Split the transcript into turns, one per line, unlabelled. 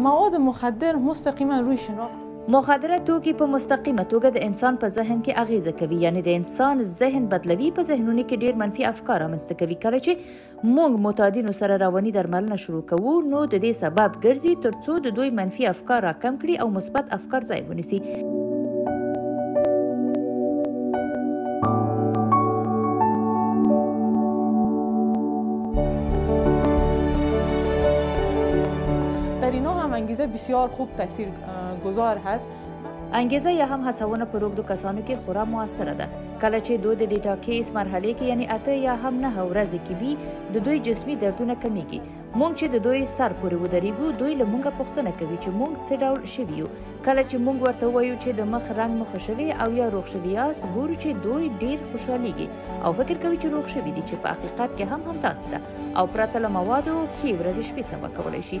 مواد مخدر مستقیما روی شناخت
مخدره توکي په مستقیمه توګه د انسان په ذهن کې اغیزه کوي یعنی د انسان ذهن بدلوي په ذهنونو کې ډیر منفي افکار رامنځته کوي کله چې مونږ معتادینو سره رواني درملنه شروع کوو نو د دې سبب ګرځي ترڅو د دوی منفي افکار راکم کړي او مثبت افکار ځای ونیسي
در اینو هم انگیزه بسیار خوب تاثیر گذار هست
انګیزه یا هم هڅونه په روږدو کسانو کې خورا موثره ده کله چې دوی د ډیټا کیس مرحله کې یعنی اته یا هم نه ورځې کې وي د دوی جسمي دردونه کمیږي مونږ چې د دوی سر پورې ودرېږو دوی له مونږه پوښتنه کوي چې مونږ څه ډول شوي یو کله چې مونږ ورته وایو چې د مخ رنګ مخ شوی او یا روغ شوی یاست ګورو چې دوی ډیر خوشحاليږي او فکر کوي چې روغ شوی دي چې په حقیقت کې هم همداسې ده او پرته له موادو ښې ورځې شپې سبا کولی شي